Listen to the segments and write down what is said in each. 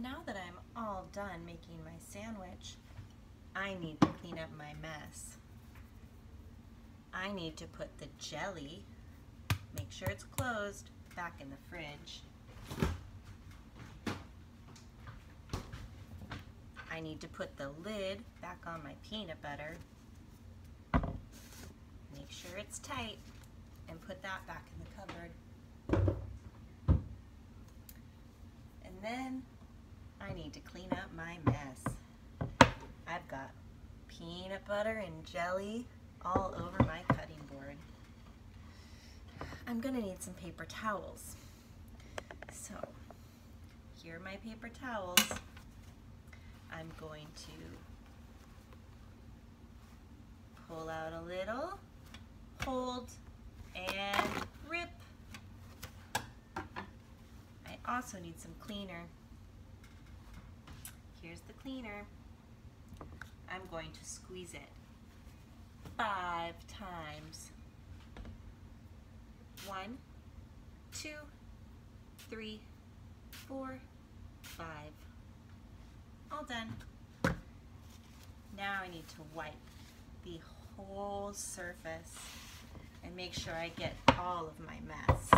Now that I'm all done making my sandwich, I need to clean up my mess. I need to put the jelly, make sure it's closed, back in the fridge. I need to put the lid back on my peanut butter. Make sure it's tight and put that back in the cupboard. And then need to clean up my mess. I've got peanut butter and jelly all over my cutting board. I'm gonna need some paper towels. So here are my paper towels. I'm going to pull out a little, hold, and rip. I also need some cleaner. Here's the cleaner. I'm going to squeeze it five times. One, two, three, four, five. All done. Now I need to wipe the whole surface and make sure I get all of my mess.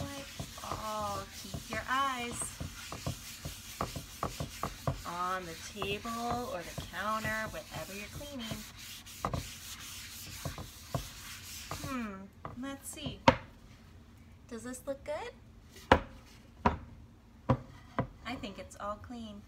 Wipe all, keep your eyes on the table or the counter, whatever you're cleaning. Hmm, let's see. Does this look good? I think it's all clean.